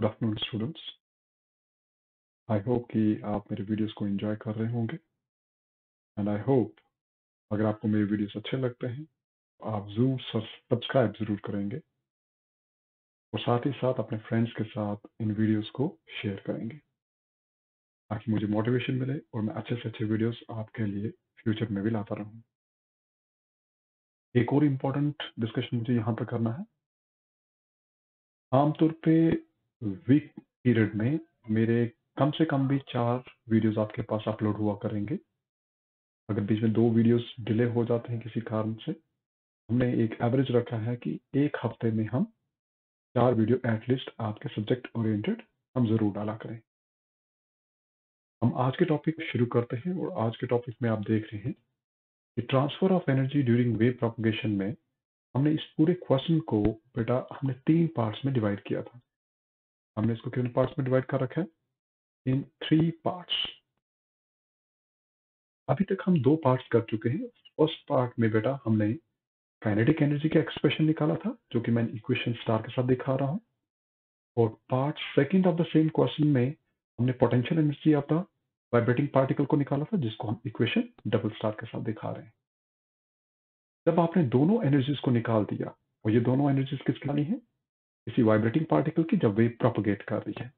Good afternoon students I hope कि आप मेरे वीडियोस को एंजॉय कर रहे होंगे। एंड आई होप अगर आपको मेरे वीडियोस अच्छे लगते हैं तो आप ज़रूर सब्सक्राइब ज़रूर करेंगे। और साथ ही साथ अपने फ्रेंड्स के साथ इन वीडियोस को शेयर करेंगे। ताकि मुझे मोटिवेशन मिले और मैं अच्छे से अच्छे वीडियोस आपके लिए फ्यूचर में भी लाता रहूँ। एक और इम्पोर्टेंट डिस्कशन मुझे यहाँ पर करना है। आमतौर पे वीक पीरियड में मेरे कम से कम भी चार वीडियोस आपके पास अपलोड हुआ करेंगे। अगर बीच में दो वीडियोस डिले हो जाते हैं किसी कारण से, हमने एक एवरेज रखा है कि एक हफ़्ते में हम चार वीडियो एटलीस्ट आपके सब्जेक्ट ओरिएंटेड हम ज़रूर डाला करें। हम आज के टॉपिक शुरू करते हैं और आज के टॉपिक में आप देख रहे हैं कि transfer of energy during wave propagation में हमने इस पूरे क्वेश्चन को, बेटा हमने तीन पार्ट्स में डिवाइड किया था। हमने इसको कितने पार्ट्स में डिवाइड कर रखा है? इन थ्री पार्ट्स अभी तक हम दो पार्ट्स कर चुके हैं। फ़र्स्ट पार्ट में बेटा हमने काइनेटिक एनर्जी का एक्सप्रेशन निकाला था, जो कि मैं इक्वेशन स्टार के साथ दिखा रहा हूँ। और part second of the same question में हमने potential energy of the vibrating particle को निकाला था, जिसको हम इक्वेशन डबल स्टार के साथ दिखा रहे हैं। जब आपने दोनों एनर्जीज को निकाल दिया, और ये दोनों एनर्जीज किसकी लानी है? किसी वाइब्रेटिंग पार्टिकल की जब वेव प्रोपोगेट कर रही है।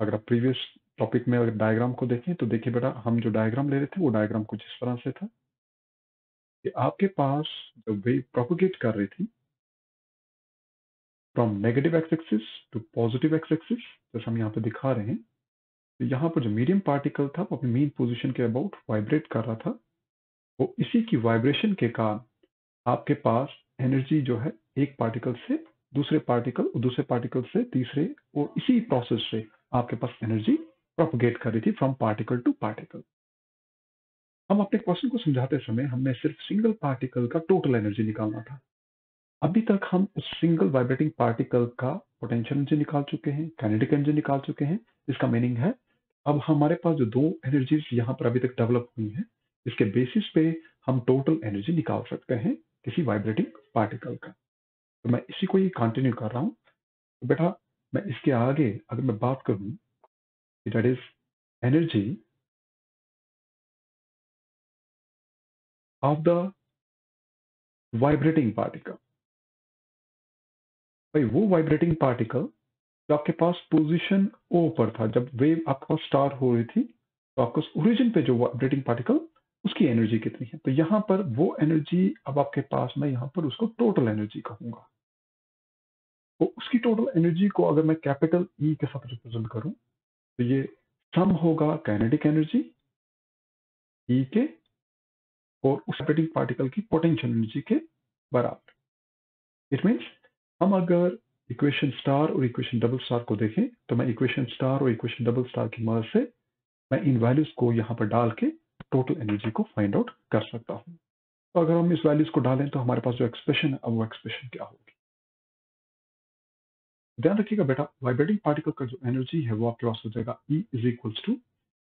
अगर आप प्रीवियस टॉपिक में अगर डायग्राम को देखें तो देखिए बेटा, हम जो डायग्राम ले रहे थे, वो डायग्राम कुछ इस तरह से था कि आपके पास जब वेव प्रोपोगेट कर रही थी from negative X axis to positive X axis जैसे हम यहाँ पे दिखा रहे हैं तो यहाँ पर जो मीडियम पार्टिकल था, वो अपनी मेन पोजिशन के अबाउट वाइब्रेट कर रहा था। वो इसी की वाइब्रेशन के कारण आपके पास एनर्जी जो है, एक पार्टिकल से दूसरे पार्टिकल और दूसरे पार्टिकल से तीसरे और इसी प्रोसेस से आपके पास एनर्जी प्रोपोगेट कर रही थी फ्रॉम पार्टिकल टू पार्टिकल हम अपने क्वेश्चन को समझाते समय हमने सिर्फ़ सिंगल पार्टिकल का टोटल एनर्जी निकालना था। अभी तक हम उस सिंगल वाइब्रेटिंग पार्टिकल का पोटेंशियल एनर्जी निकाल चुके हैं कैनेटिक एनर्जी निकाल चुके हैं, इसका मीनिंग है, अब हमारे पास जो दो एनर्जीज यहाँ पर अभी तक डेवलप हुई हैं, इसके बेसिस पे हम टोटल एनर्जी निकाल सकते हैं किसी वाइब्रेटिंग पार्टिकल का। तो मैं इसी को ही कंटिन्यू कर रहा हूँ। तो बेटा, मैं इसके आगे अगर मैं बात करूँ that is energy of the vibrating particle भाई, वो वाइब्रेटिंग पार्टिकल जो आपके पास पोजीशन ओ पर था, जब वेव आपके पास स्टार्ट हो रही थी तो आपको ओरिजिन पे जो वाइब्रेटिंग पार्टिकल उसकी एनर्जी कितनी है? तो यहाँ पर वो एनर्जी अब आपके पास मैं यहाँ पर उसको टोटल एनर्जी कहूँगा। तो उसकी टोटल एनर्जी को अगर मैं कैपिटल ई e के साथ रिप्रेजेंट करूँ तो ये सम होगा काइनेटिक एनर्जी ई के और उस ऑपरेटिंग पार्टिकल की पोटेंशियल एनर्जी के बराबर। इट मीन्स हम अगर इक्वेशन स्टार और इक्वेशन डबल स्टार को देखें तो मैं इक्वेशन स्टार और इक्वेशन डबल स्टार की मदद से मैं इन वैल्यूज़ को यहाँ पर डाल के टोटल एनर्जी को फाइंड आउट कर सकता हूँ। तो अगर हम इस वैल्यूज़ को डालें तो हमारे पास जो एक्सप्रेशन है, अब वो एक्सप्रेशन क्या होगी? ध्यान रखिएगा बेटा वाइब्रेटिंग पार्टिकल का जो एनर्जी है वो आपके पास हो जाएगा ई इज़ इक्वल्स टू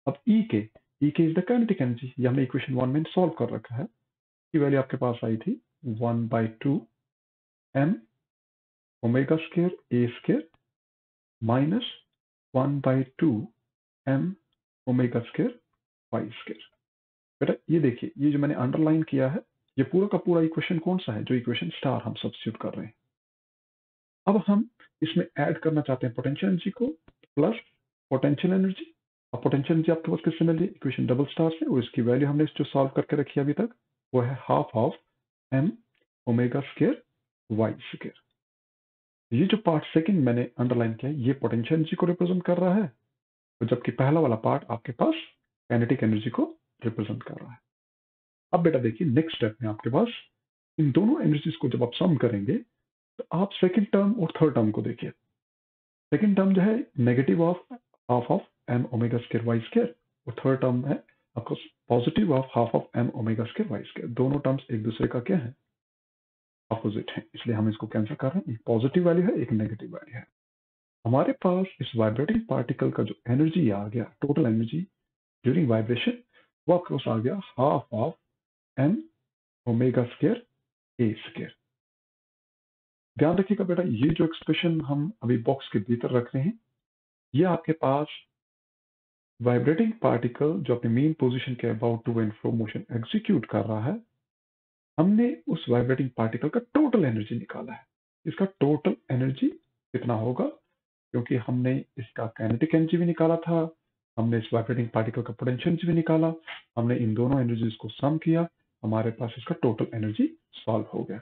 अब ई के ई के इज़ द काइनेटिक एनर्जी ये हमने इक्वेशन वन में सॉल्व कर रखा है। की वैल्यू आपके पास आई थी one by two M omega square A square minus one by two M omega square Y square बेटा, ये देखिए, ये जो मैंने अंडरलाइन किया है, ये पूरा का पूरा इक्वेशन कौन सा है? जो इक्वेशन स्टार हम सब्सिट्यूट कर रहे हैं। अब हम इसमें ऐड करना चाहते हैं पोटेंशियल एनर्जी को प्लस पोटेंशियल एनर्जी और पोटेंशियल एनर्जी आपके पास किससे मिली इक्वेशन डबल स्टार से, और इसकी वैल्यू हमने जो सॉल्व करके रखी है अभी तक, वो है half of M omega square Y square ये जो पार्ट सेकंड मैंने अंडरलाइन किया ये पोटेंशियल एनर्जी को रिप्रेजेंट कर रहा है। जबकि पहला वाला पार्ट आपके पास कैनेटिक एनर्जी को रिप्रेजेंट कर रहा है। अब बेटा देखिए नेक्स्ट स्टेप में आपके पास इन दोनों एनर्जीज को जब आप सम करेंगे तो आप सेकेंड टर्म और थर्ड टर्म को देखिए। सेकेंड टर्म जो है negative of half of M omega square Y square और थर्ड टर्म है आपको positive of half of M omega square Y square दोनों टर्म्स एक दूसरे का क्या है? अपोजिट है। इसलिए हम इसको कैंसिल कर रहे हैं। एक पॉजिटिव वैल्यू है, एक नेगेटिव वैल्यू है। हमारे पास इस वाइब्रेटिंग पार्टिकल का जो एनर्जी आ गया टोटल एनर्जी ड्यूरिंग वाइब्रेशन वो आपके पास आ गया half of M omega square A square ध्यान रखिएगा बेटा, ये जो एक्सप्रेशन हम अभी बॉक्स के भीतर रख रहे हैं, ये आपके पास वाइब्रेटिंग पार्टिकल जो अपने मेन पोजीशन के about to and fro motion execute कर रहा है, हमने उस वाइब्रेटिंग पार्टिकल का टोटल एनर्जी निकाला है। इसका टोटल एनर्जी कितना होगा? क्योंकि हमने इसका कैनेटिक एनर्जी भी निकाला था। हमने इस वाइब्रेटिंग पार्टिकल का पोटेंशियल भी निकाला, हमने इन दोनों एनर्जीज को सम किया, हमारे पास इसका टोटल एनर्जी सॉल्व हो गया।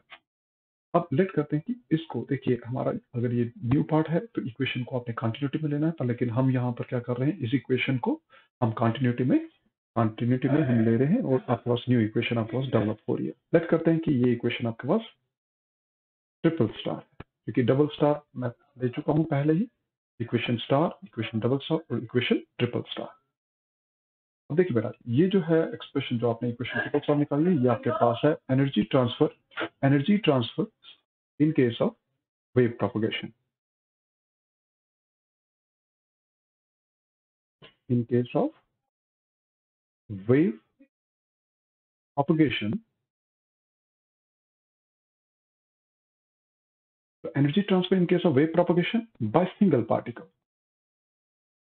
अब लेट करते हैं कि इसको, देखिए, हमारा अगर ये न्यू पार्ट है तो इक्वेशन को आपने कंटिन्यूटी में लेना है, पर लेकिन हम यहाँ पर क्या कर रहे हैं, इस इक्वेशन को हम कंटिन्यूटी में कंटिन्यूटी में हम ले रहे हैं और आपके पास न्यू इक्वेशन आपके पास डेवलप हो रही है। लेट करते हैं कि ये इक्वेशन आपके पास ट्रिपल स्टार क्योंकि डबल स्टार मैं दे चुका हूँ पहले ही। Equation star equation double star और इक्वेशन ट्रिपल स्टार अब देखिए बेटा ये जो है एक्सप्रेशन जो आपने इक्वेशन ट्रिपल स्टार निकाली ये आपके पास है energy transfer energy transfer in case of wave propagation. In case of wave propagation, the energy transfer in case of wave propagation by single particle.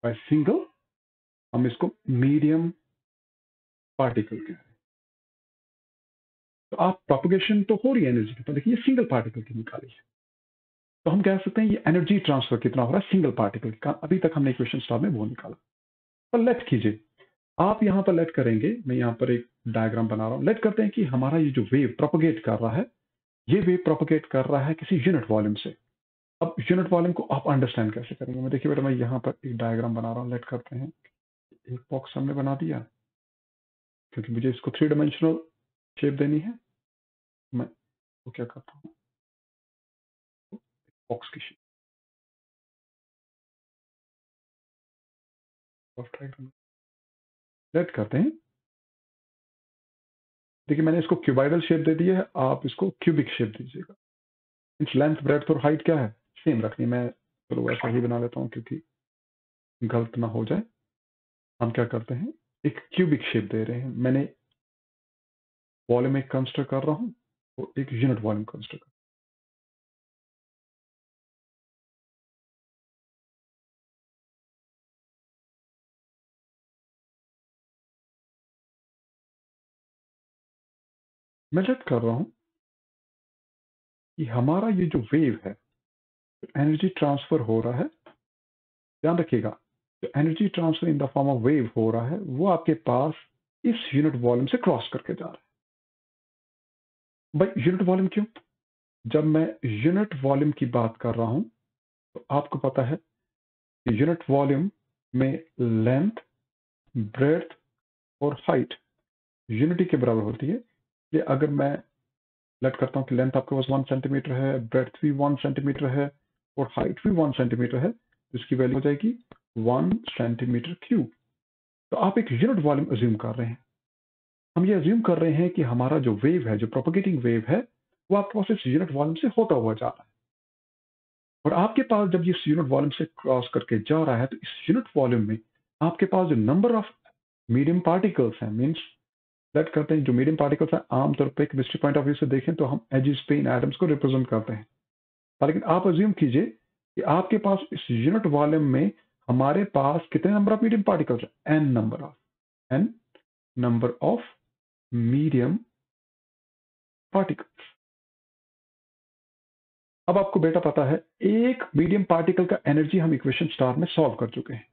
By single, हम इसको medium particle कह रहे हैं। तो आप प्रोपोगेशन तो हो रही है एनर्जी की तो देखिए सिंगल पार्टिकल की निकाली है। तो हम कह सकते हैं ये एनर्जी ट्रांसफ़र कितना हो रहा है सिंगल पार्टिकल का। अभी तक हमने इक्वेशन स्टार में वो निकाला। पर लेट कीजिए। आप यहाँ पर लेट करेंगे मैं यहाँ पर एक डायग्राम बना रहा हूँ। लेट करते हैं कि हमारा ये जो वेव प्रोपोगेट कर रहा है ये वेव प्रोपोगेट कर रहा है किसी यूनिट वॉल्यूम से। अब यूनिट वॉल्यूम को आप अंडरस्टैंड कैसे करेंगे? मैं देखिए बेटा, मैं यहाँ पर एक डायग्राम बना रहा हूँ लेट करते हैं। एक बॉक्स हमने बना दिया। क्योंकि मुझे इसको थ्री डायमेंशनल शेप देनी है। मैं तो क्या करता हूँ? बॉक्स की शेप लेट करते हैं। देखिए, मैंने इसको क्यूबाइडल शेप दे दी है, आप इसको क्यूबिक शेप दीजिएगा। इस लेंथ ब्रेथ और हाइट क्या है? सेम रखनी मैं चलो ऐसा ही बना लेता हूँ क्योंकि गलत ना हो जाए। हम क्या करते हैं? एक क्यूबिक शेप दे रहे हैं। मैंने वॉल्यूम एक कंस्ट्रक्ट कर रहा हूँ और एक यूनिट वॉल्यूम कंस्ट्रक्ट लेट कर रहा हूँ कि हमारा ये जो वेव है एनर्जी ट्रांसफ़र हो रहा है, ध्यान रखिएगा, जो energy transfer in the form of wave हो रहा है, वो आपके पास इस यूनिट वॉल्यूम से क्रॉस करके जा रहा है। भाई यूनिट वॉल्यूम क्यों? जब मैं यूनिट वॉल्यूम की बात कर रहा हूँ तो आपको पता है कि यूनिट वॉल्यूम में लेंथ ब्रेथ और हाइट यूनिटी के बराबर होती है। ये अगर मैं लेट करता हूँ कि लेंथ आपके पास वन सेंटीमीटर है ब्रेथ भी वन सेंटीमीटर है और हाइट भी वन सेंटीमीटर है तो इसकी वैल्यू हो जाएगी वन सेंटीमीटर क्यूब तो आप एक यूनिट वॉल्यूम अज्यूम कर रहे हैं। हम ये अज्यूम कर रहे हैं कि हमारा जो वेव है, जो प्रोपोगेटिंग वेव है, वो आपके पास इस यूनिट वॉल्यूम से होता हुआ जा रहा है। और आपके पास जब ये यूनिट वॉल्यूम से क्रॉस करके जा रहा है तो इस यूनिट वॉल्यूम में आपके पास जो नंबर ऑफ़ मीडियम पार्टिकल्स हैं मीन्स लेट करते हैं, जो मीडियम पार्टिकल्स हैं आमतौर पर केमिस्ट्री पॉइंट ऑफ़ व्यू से देखें तो हम एजिस पे इन एटम्स को रिप्रेजेंट करते हैं। लेकिन आप अज्यूम कीजिए कि आपके पास इस यूनिट वॉल्यूम में हमारे पास कितने नंबर ऑफ़ मीडियम पार्टिकल्स हैं? N number of N number of medium particles अब आपको बेटा पता है, एक मीडियम पार्टिकल का एनर्जी हम इक्वेशन स्टार में सॉल्व कर चुके हैं।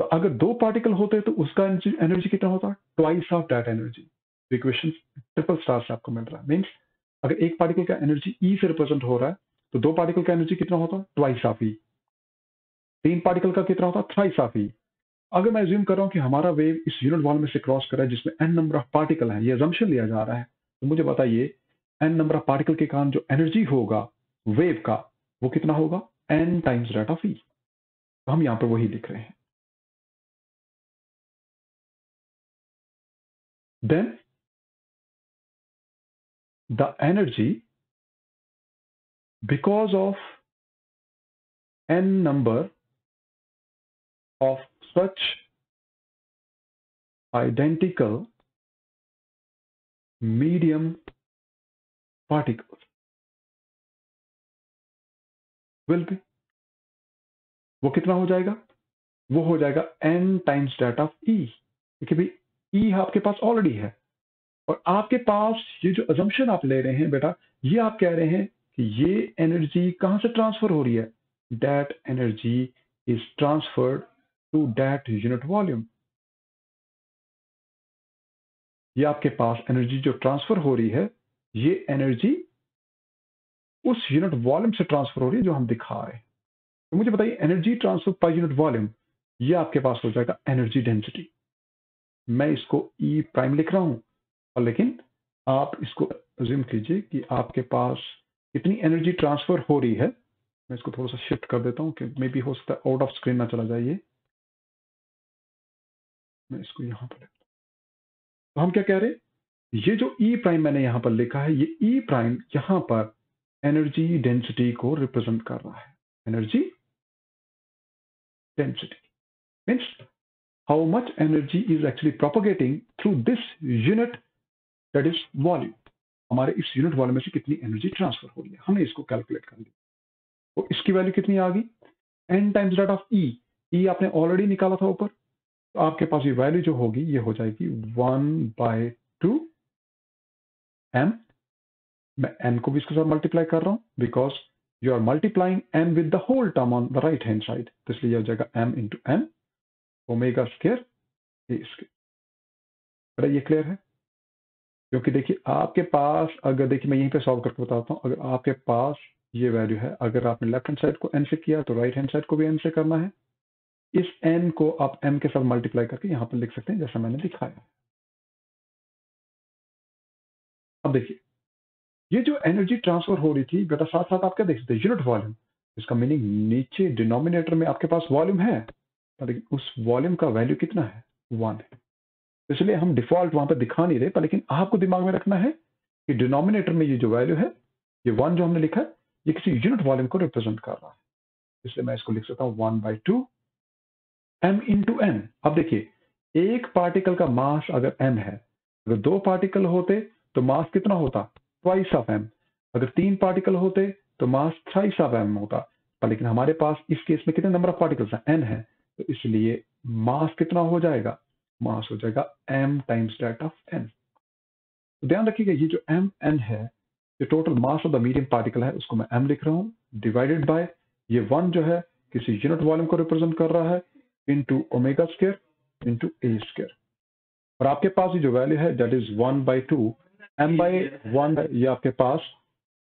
तो अगर दो पार्टिकल होते तो उसका एनर्जी कितना होता? Twice of that energy equation triple star से आपको मिल रहा है। मीन्स अगर एक पार्टिकल का एनर्जी ई से रिप्रेजेंट हो रहा है तो दो पार्टिकल का एनर्जी कितना होता? ट्वाइस ऑफ़ ई तीन पार्टिकल का कितना होता? थ्राइस ऑफ़ ई अगर मैं ज्यूम कर रहा हूँ कि हमारा वेव इस यूनिट वॉल में से क्रॉस कर रहा है, जिसमें एन नंबर ऑफ़ पार्टिकल है, ये एजम्पन लिया जा रहा है तो मुझे बताइए एन नंबर ऑफ़ पार्टिकल के कारण जो एनर्जी होगा वेव का, वो कितना होगा? N times rate of E हम यहाँ पर वही लिख रहे हैं। Then the energy because of n number of such identical medium particles will be वो कितना हो जाएगा वो हो जाएगा N times that of E क्योंकि ई e आपके पास ऑलरेडी है। और आपके पास ये जो अजम्पशन आप ले रहे हैं बेटा, ये आप कह रहे हैं कि ये एनर्जी कहाँ से ट्रांसफ़र हो रही है? That energy is transferred to that unit volume ये आपके पास एनर्जी जो ट्रांसफ़र हो रही है, ये एनर्जी उस यूनिट वॉल्यूम से ट्रांसफ़र हो रही है जो हम दिखा रहे हैं। तो मुझे बताइए energy transfer per unit volume ये आपके पास हो जाएगा एनर्जी डेंसिटी मैं इसको ई e प्राइम लिख रहा हूँ। और लेकिन आप इसको ज्यूम कीजिए कि आपके पास कितनी एनर्जी ट्रांसफ़र हो रही है। मैं इसको थोड़ा सा शिफ्ट कर देता हूँ कि मे बी हो सकता है आउट ऑफ़ स्क्रीन ना चला जाइए मैं इसको यहाँ पर तो हम क्या कह रहे हैं? ये जो ई e प्राइम मैंने यहाँ पर लिखा है, ये ई e प्राइम यहाँ पर एनर्जी डेंसिटी को रिप्रेजेंट कर रहा है। Energy density means how much energy is actually propagating through this unit, that is volume. हमारे इस यूनिट वॉल्यूम में से कितनी एनर्जी ट्रांसफ़र हो रही है? हमें इसको कैलकुलेट कर लिया तो इसकी वैल्यू कितनी आ गई? N times that of E E आपने ऑलरेडी निकाला था ऊपर। तो आपके पास ये वैल्यू जो होगी, ये हो जाएगी वन बाय टू एम मैं एन को भी इसके साथ मल्टीप्लाई कर रहा हूँ because you are multiplying N with the whole term on the right hand side तो इसलिए हो जाएगा M into N omega square A square ये क्लियर है? क्योंकि देखिए, आपके पास, अगर देखिए, मैं यहीं पे सॉल्व करके बताता हूँ, अगर आपके पास ये वैल्यू है, अगर आपने लेफ़्ट हैंड साइड को एन से किया तो राइट हैंड साइड को भी एन से करना है। इस एन को आप एम के साथ मल्टीप्लाई करके यहाँ पर लिख सकते हैं, जैसा मैंने दिखाया अब देखिए, ये जो एनर्जी ट्रांसफ़र हो रही थी, बेटा साथ साथ आप क्या देख सकते हैं? यूनिट वॉल्यूम इसका मीनिंग नीचे डिनोमिनेटर में आपके पास वॉल्यूम है। लेकिन उस वॉल्यूम का वैल्यू कितना है? वन है इसलिए हम डिफ़ॉल्ट वहाँ पर दिखा नहीं रहे, पर लेकिन आपको दिमाग में रखना है कि डिनोमिनेटर में ये जो वैल्यू है, ये वन जो हमने लिखा है, ये किसी यूनिट वॉल्यूम को रिप्रेजेंट कर रहा है। इसलिए मैं इसको लिख सकता हूँ one by two M into N अब देखिए, एक पार्टिकल का मास अगर एम है, अगर दो पार्टिकल होते तो मास कितना होता? ट्वाइस ऑफ़ एम अगर तीन पार्टिकल होते तो मास थ्राइस ऑफ़ एम होता। पर लेकिन हमारे पास इस केस में कितने नंबर ऑफ़ पार्टिकल्स हैं? एन है। तो इसलिए मास कितना हो जाएगा? मास हो जाएगा M times that of N ध्यान रखिएगा, ये जो एम एन है जो total mass of the medium particle है, उसको मैं एम लिख रहा हूँ डिवाइडेड बाय ये वन जो है, किसी यूनिट वॉल्यूम को रिप्रेजेंट कर रहा है into omega square into A square और आपके पास ये जो वैल्यू है that is one by two M by one ये आपके पास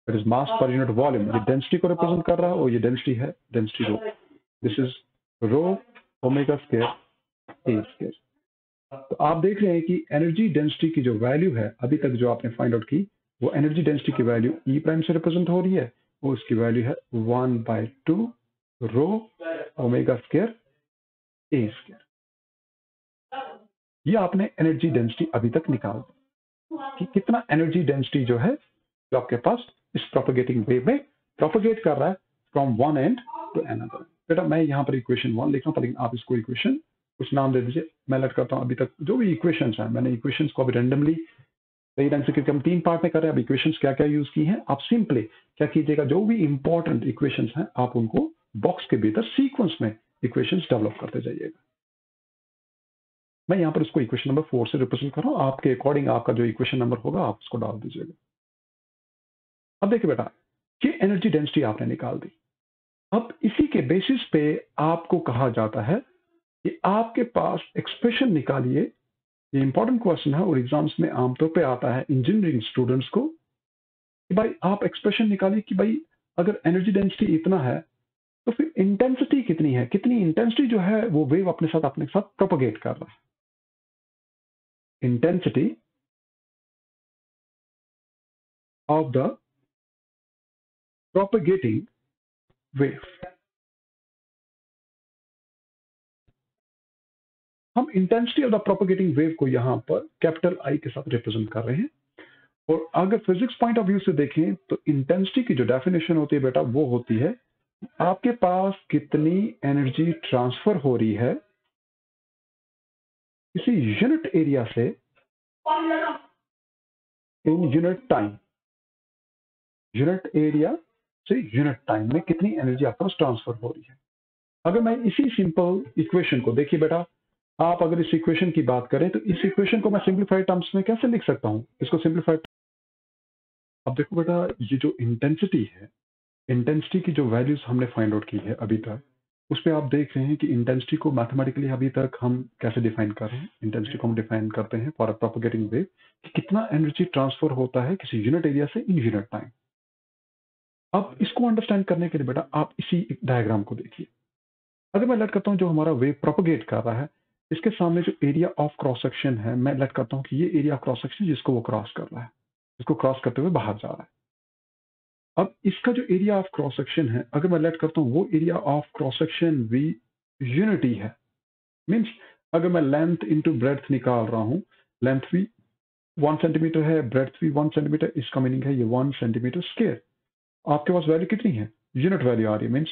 that is mass per unit volume ये डेंसिटी को रिप्रेजेंट कर रहा है, और ये डेंसिटी है density rho this is rho omega square A square तो आप देख रहे हैं कि एनर्जी डेंसिटी की जो वैल्यू है, अभी तक जो आपने फाइंड आउट की, वो एनर्जी डेंसिटी की वैल्यू ई प्राइम से रिप्रेजेंट हो रही है और उसकी वैल्यू है one by two rho omega square A square ये आपने एनर्जी डेंसिटी अभी तक निकाल दी। कि कितना एनर्जी डेंसिटी जो है, जो आपके पास इस प्रोपोगेटिंग वेव में प्रोपोगेट कर रहा है from one end to another बेटा मैं यहाँ पर इक्वेशन वन लिख रहा हूँ लेकिन आप इसको इक्वेशन कुछ नाम दे दीजिए। मैं लट करता हूँ अभी तक। जो भी इक्वेशन हैं, मैंने इक्वेशन को अभी रेंडमली सही ढंग से क्योंकि हम तीन पार्ट में कर रहे हैं, अब इक्वेशन क्या क्या यूज़ की हैं, आप सिंपली क्या कीजिएगा, जो भी इंपॉर्टेंट इक्वेशन हैं, आप उनको बॉक्स के भीतर सीक्वेंस में इक्वेशन डेवलप करते जाइएगा। मैं यहाँ पर इसको इक्वेशन नंबर फोर से रिप्रेजेंट कर रहा हूँ, आपके अकॉर्डिंग आपका जो इक्वेशन नंबर होगा, आप उसको डाल दीजिएगा। अब देखिए बेटा, ये एनर्जी डेंसिटी आपने निकाल दी। अब इसी के बेसिस पे आपको कहा जाता है कि आपके पास एक्सप्रेशन निकालिए। ये इंपॉर्टेंट क्वेश्चन है और एग्ज़ाम्स में आमतौर पे आता है इंजीनियरिंग स्टूडेंट्स को कि भाई आप एक्सप्रेशन निकालिए कि भाई अगर एनर्जी डेंसिटी इतना है तो फिर इंटेंसिटी कितनी है? कितनी इंटेंसिटी जो है वो वेव अपने साथ अपने साथ प्रोपोगेट कर रहा है। Intensity of the propagating wave हम intensity of the propagating wave को यहाँ पर कैपिटल आई के साथ रिप्रेजेंट कर रहे हैं। और अगर फिजिक्स पॉइंट ऑफ़ व्यू से देखें तो इंटेंसिटी की जो डेफिनेशन होती है बेटा वो होती है आपके पास कितनी एनर्जी ट्रांसफ़र हो रही है? किसी यूनिट एरिया से in unit time unit area से यूनिट टाइम में कितनी एनर्जी आपके पास ट्रांसफ़र हो रही है? अगर मैं इसी सिंपल इक्वेशन को, देखिए बेटा, आप अगर इस इक्वेशन की बात करें तो इस इक्वेशन को मैं सिंप्लीफाइड टर्म्स में कैसे लिख सकता हूँ? इसको सिंप्लीफाइड अब देखो बेटा, ये जो इंटेंसिटी है इंटेंसिटी की जो वैल्यूज़ हमने फाइंड आउट की है अभी तक, उस पर आप देख रहे हैं कि इंटेंसिटी को मैथमेटिकली अभी तक हम कैसे डिफाइन कर रहे हैं? इंटेंसिटी को हम डिफाइन करते हैं फॉर अ प्रोपोगेटिंग वेव कि कितना एनर्जी ट्रांसफ़र होता है किसी यूनिट एरिया से इन यूनिट टाइम अब इसको अंडरस्टैंड करने के लिए बेटा, आप इसी डायग्राम को देखिए। अगर मैं लेट करता हूँ जो हमारा वेव प्रोपोगेट कर रहा है, इसके सामने जो एरिया ऑफ़ क्रॉस सेक्शन है, मैं लेट करता हूँ कि ये एरिया ऑफ़ क्रॉस सेक्शन जिसको वो क्रॉस कर रहा है, जिसको क्रॉस करते हुए बाहर जा रहा है। अब इसका जो एरिया ऑफ़ क्रॉस सेक्शन है, अगर मैं लेट करता हूँ, वो एरिया ऑफ़ क्रॉस सेक्शन भी यूनिटी है। मीन्स अगर मैं लेंथ इंटू ब्रेथ निकाल रहा हूँ लेंथ भी वन सेंटीमीटर है ब्रेथ भी वन सेंटीमीटर इसका मीनिंग है ये वन सेंटीमीटर स्केयर आपके पास वैल्यू कितनी है? यूनिट वैल्यू आ रही है मीन्स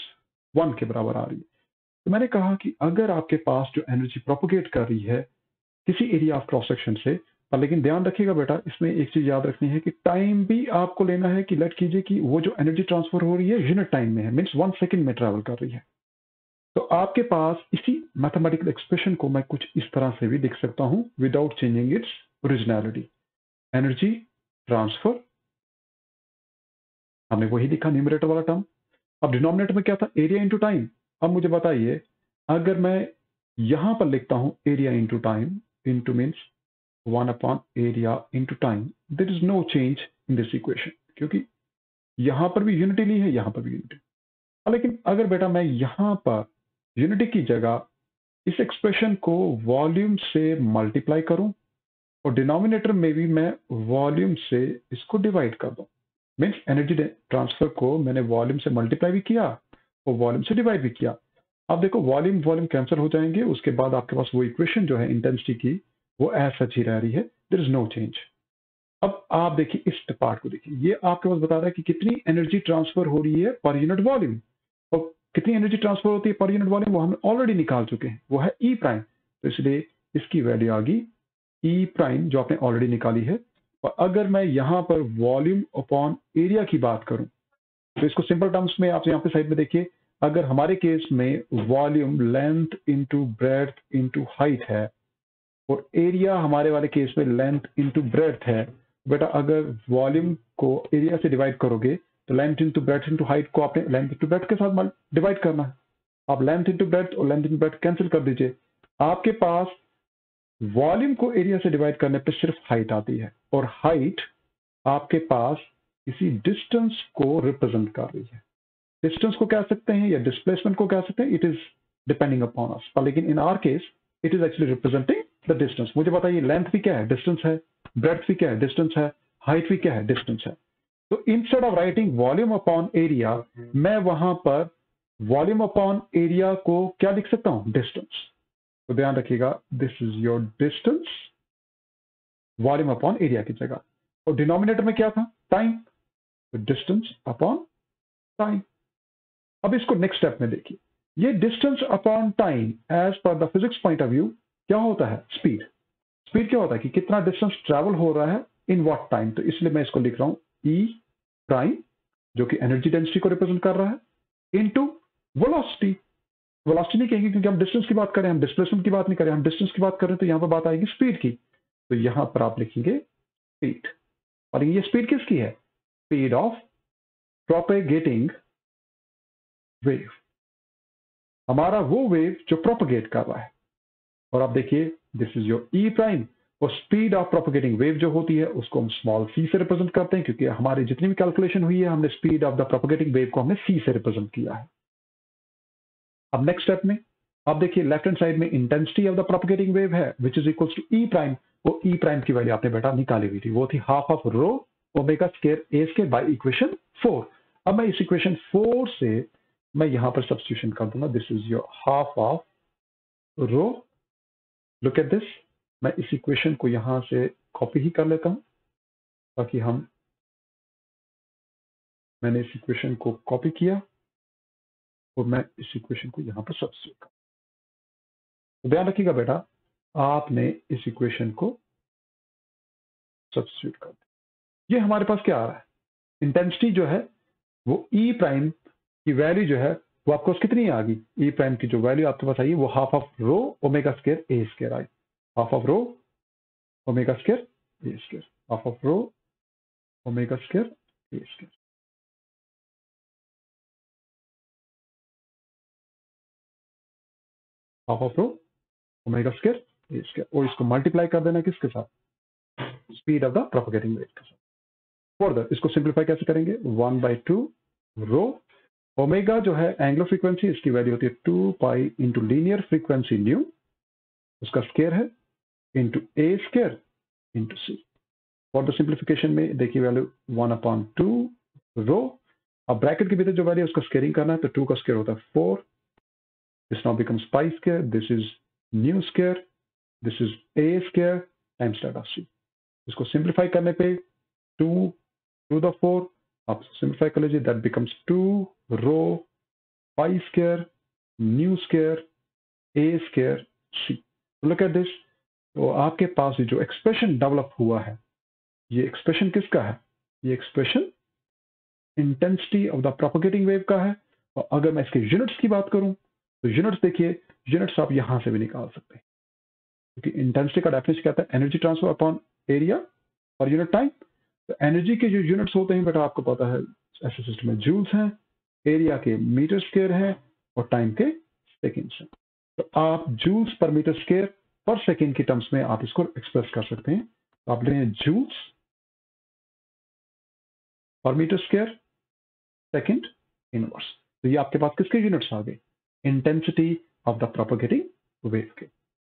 वन के बराबर आ रही है। तो मैंने कहा कि अगर आपके पास जो एनर्जी प्रोपोगेट कर रही है किसी एरिया ऑफ़ क्रॉस सेक्शन से, पर लेकिन ध्यान रखिएगा बेटा, इसमें एक चीज़ याद रखनी है कि टाइम भी आपको लेना है कि लेट कीजिए कि वो जो एनर्जी ट्रांसफ़र हो रही है यूनिट टाइम में है मीन्स वन सेकेंड में ट्रेवल कर रही है। तो आपके पास इसी मैथमेटिकल एक्सप्रेशन को मैं कुछ इस तरह से भी लिख सकता हूँ without changing its originality energy transfer हमने वही लिखा न्यूमरेटर वाला टर्म अब डिनोमिनेटर में क्या था? एरिया इंटू टाइम अब मुझे बताइए, अगर मैं यहाँ पर लिखता हूँ area into time into means one upon area into time there is no change in this equation क्योंकि यहाँ पर भी यूनिटी ली है, यहाँ पर भी यूनिटी लेकिन अगर बेटा मैं यहाँ पर यूनिटी की जगह इस एक्सप्रेशन को वॉल्यूम से मल्टीप्लाई करूँ, और डिनोमिनेटर में भी मैं वॉल्यूम से इसको डिवाइड कर दूँ मीन्स एनर्जी ट्रांसफ़र को मैंने वॉल्यूम से मल्टीप्लाई भी किया और वॉल्यूम से डिवाइड भी किया। अब देखो वॉल्यूम वॉल्यूम कैंसिल हो जाएँगे, उसके बाद आपके पास वो इक्वेशन जो है इंटेंसिटी की, वो सच ही रह रही है देर इज़ नो चेंज अब आप देखिए इस पार्ट को देखिए, ये आपके पास बता रहा है कि कितनी एनर्जी ट्रांसफ़र हो रही है पर यूनिट वॉल्यूम और कितनी एनर्जी ट्रांसफ़र होती है पर यूनिट वॉल्यूम वो हम ऑलरेडी निकाल चुके हैं, वो है ई e प्राइम तो इसलिए इसकी वैल्यू आ गई ई प्राइम जो आपने ऑलरेडी निकाली है और अगर मैं यहाँ पर वॉल्यूम अपॉन एरिया की बात करूँ तो इसको सिंपल टर्म्स में आप यहाँ पे साइड में देखिए। अगर हमारे केस में volume length into breadth into height है, और एरिया हमारे वाले केस में लेंथ इंटू ब्रेथ है, बेटा अगर वॉल्यूम को एरिया से डिवाइड करोगे तो length into breadth into height को आपने लेंथ इंटू ब्रेथ के साथ डिवाइड करना है। आप लेंथ इंटू ब्रेथ और लेंथ इंटू ब्रेथ कैंसिल कर दीजिए। आपके पास वॉल्यूम को एरिया से डिवाइड करने पे सिर्फ़ हाइट आती है और हाइट आपके पास किसी डिस्टेंस को रिप्रेजेंट कर रही है। डिस्टेंस को कह सकते हैं या डिस्प्लेसमेंट को कह सकते हैं it is depending upon us लेकिन in our case it is actually representing the distance मुझे बताइए लेंथ भी क्या है? डिस्टेंस है। ब्रेथ भी क्या है? डिस्टेंस है। हाइट भी क्या है? डिस्टेंस है। तो instead of writing volume upon area मैं वहाँ पर वॉल्यूम अपॉन एरिया को क्या लिख सकता हूँ? डिस्टेंस तो ध्यान रखिएगा this is your distance volume upon area की जगह। और डिनोमिनेटर में क्या था? टाइम डिस्टेंस अपॉन टाइम अब इसको नेक्स्ट स्टेप में देखिए। ये distance upon time as per the physics point of view क्या होता है? स्पीड स्पीड क्या होता है? कि कितना डिस्टेंस ट्रेवल हो रहा है इन वॉट टाइम तो इसलिए मैं इसको लिख रहा हूँ ई e प्राइम जो कि एनर्जी डेंसिटी को रिप्रेजेंट कर रहा है इनटू वेलोसिटी वेलोसिटी नहीं कहेंगे क्योंकि हम डिस्टेंस की बात करें हम डिस्प्लेसमेंट की बात नहीं करें हम डिस्टेंस की बात करें तो यहाँ पर बात आएगी स्पीड की। तो यहाँ पर आप लिखेंगे स्पीड और ये स्पीड किसकी है? स्पीड ऑफ़ प्रोपेगेटिंग वेव हमारा वो वेव जो प्रोपोगेट कर रहा है। और आप देखिए this is your E prime और स्पीड ऑफ़ प्रोपोगेटिंग वेव जो होती है, उसको हम स्मॉल सी से रिप्रेजेंट करते हैं, क्योंकि हमारी जितनी भी कैलकुलेशन हुई है, हमने speed of the propagating wave को हमने सी से रिप्रेजेंट किया है। अब नेक्स्ट स्टेप में आप देखिए लेफ़्ट हैंड साइड में intensity of the propagating wave है which is equal to E prime वो ई प्राइम की वैल्यू आपने बेटा निकाली हुई थी, वो थी half of rho omega square A square by equation four अब मैं इस इक्वेशन फोर से, मैं यहाँ पर सब्सटीट्यूशन कर दूँगा this is your half of rho look at this मैं इस इक्वेशन को यहाँ से कॉपी ही कर लेता हूँ, ताकि हम, मैंने इस इक्वेशन को कॉपी किया। और मैं इस इक्वेशन को यहाँ पर सब्सिट्यूट कर तो ध्यान रखिएगा बेटा, आपने इस इक्वेशन को सब्सिट्यूट कर दिया। ये हमारे पास क्या आ रहा है? इंटेंसिटी जो है, वो ई e प्राइम की वैल्यू जो है, वो आपको कितनी आ गई? ई प्राइम की जो वैल्यू आपके पास आई वो half of rho omega square A square I. Half of rho omega square A square half of rho omega square A square half of rho omega square square और इसको मल्टीप्लाई कर देना किसके साथ? Speed of the propagating wave के साथ। Further इसको simplify कैसे करेंगे? One by two rho omega जो है एंग्लो फ्रीक्वेंसी इसकी वैल्यू होती है two pi into linear frequency nu उसका स्केयर है into A square into C for the simplification में देखिए value one upon two rho अब ब्रैकेट के भीतर जो वैल्यू उसका स्केयरिंग करना है तो टू का स्केयर होता है four this now becomes pi square this is nu square this is A square times that of C इसको सिंप्लीफाई करने पे टू टू द फोर आप सिंप्लीफाई कर लीजिए that becomes two rho pi square nu square A square C look at this तो आपके पास ये जो एक्सप्रेशन डेवलप हुआ है, ये एक्सप्रेशन किसका है? ये expression intensity of the propagating wave का है। और अगर मैं इसके यूनिट्स की बात करूँ तो यूनिट्स देखिए यूनिट्स आप यहाँ से भी निकाल सकते हैं। क्योंकि इंटेंसिटी का डेफिनेशन कहता है एनर्जी ट्रांसफ़र अपॉन एरिया और यूनिट टाइम तो एनर्जी के जो यूनिट्स होते हैं, बेटा आपको पता है ऐसे सिस्टम में जूल्स हैं एरिया के मीटर स्केयर है और टाइम के सेकेंड्स हैं। तो आप joules per metre square per second की टर्म्स में आप इसको एक्सप्रेस कर सकते हैं। तो आप ले joules per metre square second inverse तो ये आपके पास किसके यूनिट्स आ गए? Intensity of the propagating wave के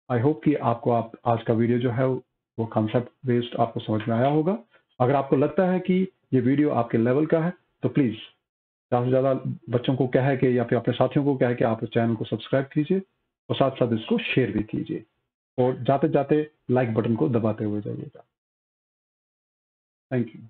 आई होप कि आपको आप, आज का वीडियो जो है वो कॉन्सेप्ट बेस्ड आपको समझ में आया होगा। अगर आपको लगता है कि ये वीडियो आपके लेवल का है तो प्लीज़ ज़्यादा से ज़्यादा बच्चों को क्या है कि या फिर अपने साथियों को क्या है कि आप चैनल को सब्सक्राइब कीजिए और साथ साथ इसको शेयर भी कीजिए। और जाते जाते लाइक बटन को दबाते हुए जाइएगा। Thank you